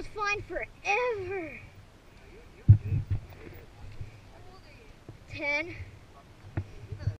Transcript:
goes flying forever. Ten.